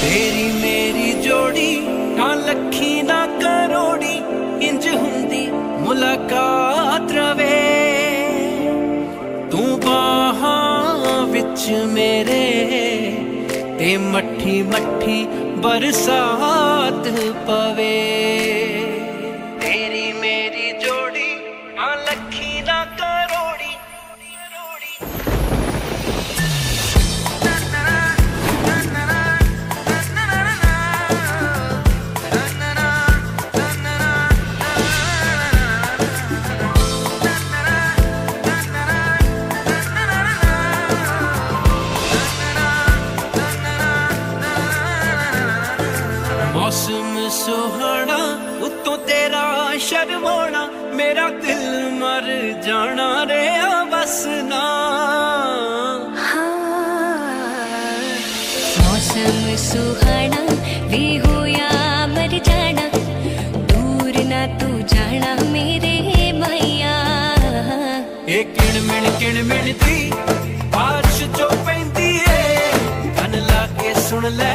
ਤੇਰੀ ਮੇਰੀ ਜੋੜੀ, ਨਾ ਲੱਖੀ, ਨਾ ਕਰੋੜੀ, ਇੰਜ ਹੁੰਦੀ ਮੁਲਾਕਾਤ ਰਵੇ। ਤੂੰ ਬਾਹਾਂ ਵਿੱਚ ਮੇਰੇ ਤੇ ਮੱਠੀ ਮੱਠੀ ਬਰਸਾਤ ਪਵੇ। मौसम सुहाना उतो तेरा शर्माना मेरा दिल मर जाना रे बस मौसम सुहाना भी हो या मर जाना दूर ना तू जाना मेरे मैया। ये किण मिण किण मिण थी बारिश जो पेंदी है कन लाके सुन ले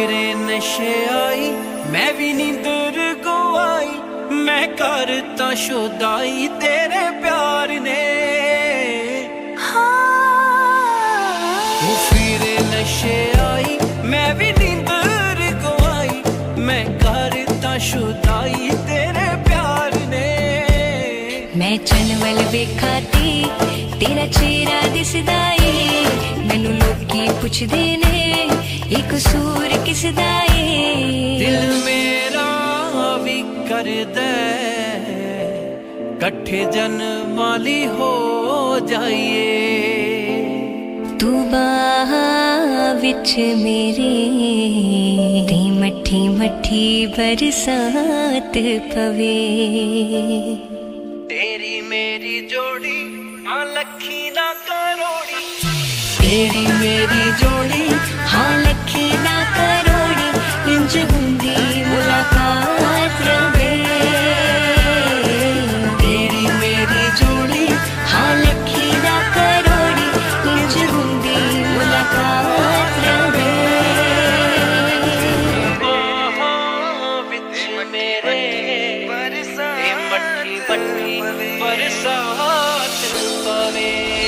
ਤੂੰ ਫਿਰੇ ਨਸ਼ੇ ਆਈ ਮੈਂ ਵੀ ਨੀਂਦਰ ਗਵਾਈ ਮੈਂ ਕਰਤਾ ਸ਼ੁਦਾਈ ਤੇਰੇ ਪਿਆਰ ਨੇ ਤੂੰ ਫਿਰੇ ਨਸ਼ੇ ਆਈ ਮੈਂ ਵੀ ਨੀਂਦਰ ਗਵਾਈ ਮੈਂ ਕਰਤਾ ਸ਼ੁਦਾਈ ਤੇਰੇ ਪਿਆਰ ਨੇ ਮੈਂ ਚੰਨਵਲ ਵੇਖਾਤੀ ਤੇਰਾ ਚਿਹਰਾ ਦਿਸਦਾ ਏ ਮੈਨੂੰ ਲੋਕੀ की पूछ देने एक सूर किस दाए? दिल मेरा भी कर दे कट्ठे जन वाली हो जाइए। तू बिच मेरे दी मठी मठी बरसात पवे। तेरी मेरी जोड़ी हाँ, लखी ना करोड़ी। तेरी मेरी जोड़ी हाँ लखी ना करोड़ी इंच बूंदी मुलाकात रवे तेरी मेरी जोड़ी हाँ लखी ना करोड़ी इंच बूंदी मुलाकात रवे बिच मेरे बरसात बरसात पवे